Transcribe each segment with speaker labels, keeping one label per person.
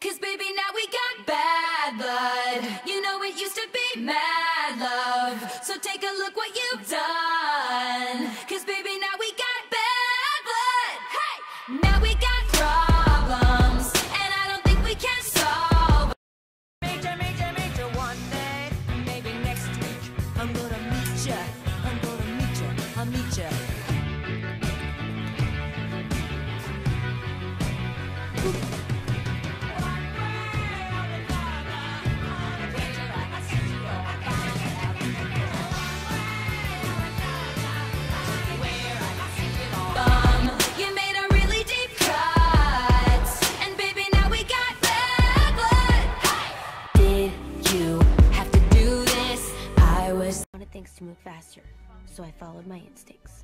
Speaker 1: Cause baby, now we got bad blood. You know it used to be mad love. So take a look what you've done. Cause baby, now we got bad blood. Hey! Now we got problems. And I don't think we can solve
Speaker 2: Major, major, major one day, maybe next week. I'm gonna meet ya. I'm gonna meet ya. I'll meet ya.
Speaker 1: Um,
Speaker 3: things to move faster, so I followed my instincts.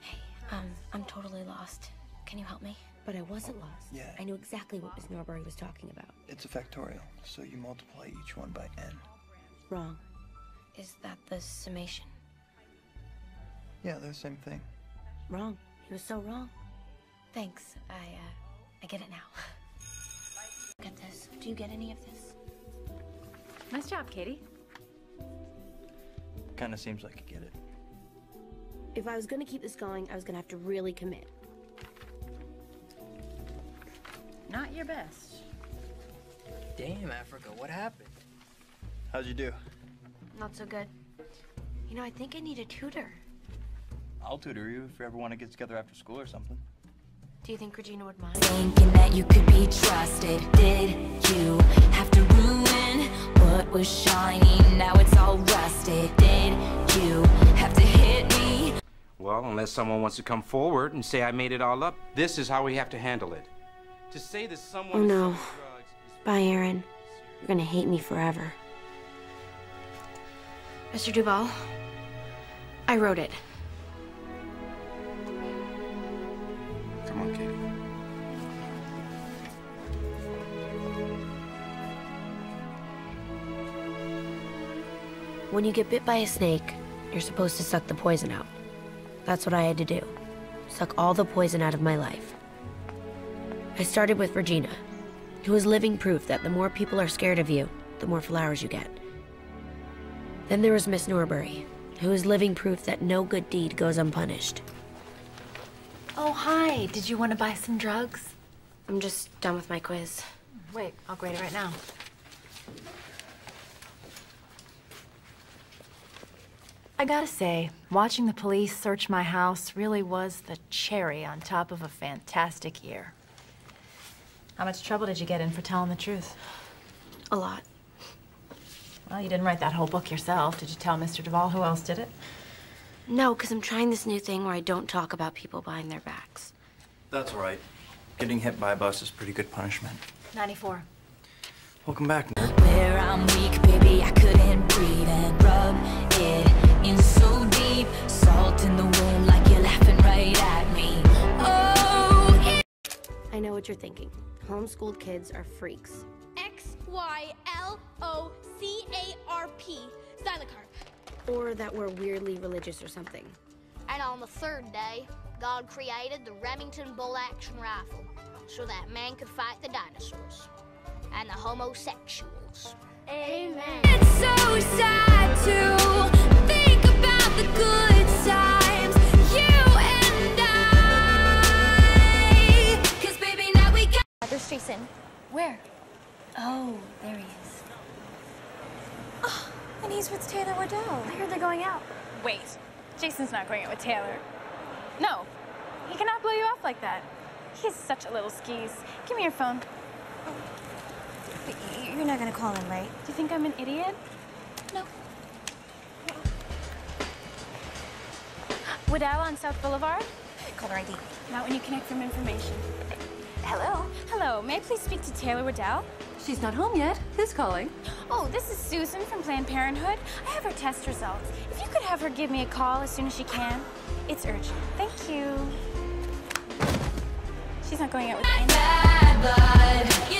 Speaker 3: Hey, um, I'm totally lost. Can you help me? But I wasn't lost.
Speaker 4: Yeah.
Speaker 3: I knew exactly what Miss Norbury was talking about.
Speaker 4: It's a factorial, so you multiply each one by n.
Speaker 3: Wrong. Is that the summation?
Speaker 4: Yeah, they're the same thing.
Speaker 3: Wrong. He was so wrong. Thanks. I, uh, I get it now. Look at this. Do you get any of this?
Speaker 5: Nice job, Cady.
Speaker 4: Kinda seems like you get it.
Speaker 3: If I was gonna keep this going, I was gonna have to really commit.
Speaker 5: Not your best.
Speaker 6: Damn, Africa, what happened?
Speaker 4: How'd you do?
Speaker 3: Not so good. You know, I think I need a tutor.
Speaker 4: I'll tutor you if you ever want to get together after school or something.
Speaker 3: Do you think Regina would mind?
Speaker 1: Thinking that you could be trusted. Did you have to ruin what was shiny? Now it's
Speaker 7: unless someone wants to come forward and say I made it all up, this is how we have to handle it. To say that someone
Speaker 3: Oh, no.
Speaker 7: selling drugs is
Speaker 3: Bye, Aaron. You're gonna hate me forever. Mr. Duvall, I wrote it.
Speaker 4: Come on, Cady.
Speaker 3: When you get bit by a snake, you're supposed to suck the poison out. That's what I had to do. Suck all the poison out of my life. I started with Regina, who is living proof that the more people are scared of you, the more flowers you get. Then there was Miss Norbury, who is living proof that no good deed goes unpunished.
Speaker 5: Oh, hi. Did you want to buy some drugs?
Speaker 3: I'm just done with my quiz.
Speaker 5: Wait, I'll grade it right now. I gotta say, watching the police search my house really was the cherry on top of a fantastic year. How much trouble did you get in for telling the truth?
Speaker 3: A lot.
Speaker 5: Well, you didn't write that whole book yourself. Did you tell Mr. Duvall who else did it?
Speaker 3: No, because I'm trying this new thing where I don't talk about people behind their backs.
Speaker 4: That's all right. Getting hit by a bus is pretty good punishment.
Speaker 5: 94.
Speaker 4: Welcome back, nerd.
Speaker 3: What you're thinking. Homeschooled kids are freaks.
Speaker 8: X Y L O C A R P. Xylocarp.
Speaker 3: Or that we're weirdly religious or something.
Speaker 8: And on the third day, God created the Remington bolt action rifle so that man could fight the dinosaurs and the homosexuals. Amen.
Speaker 1: it's so sad
Speaker 8: Jason.
Speaker 5: Where? Oh, there he is.
Speaker 8: Oh, And he's with Taylor Waddell. I heard they're going out.
Speaker 9: Wait, Jason's not going out with Taylor. No, he cannot blow you off like that. He's such a little skis. Give me your phone.
Speaker 8: But you're not gonna call him, right?
Speaker 9: Do you think I'm an idiot?
Speaker 8: No.
Speaker 9: Waddell on South Boulevard?
Speaker 8: Caller ID.
Speaker 9: Not when you connect from information.
Speaker 8: Hello.
Speaker 9: Hello, may I please speak to Taylor Waddell?
Speaker 5: She's not home yet. Who's calling?
Speaker 9: Oh, this is Susan from Planned Parenthood. I have her test results. If you could have her give me a call as soon as she can. It's urgent. Thank you. She's not going out with anyone.
Speaker 1: Bad blood.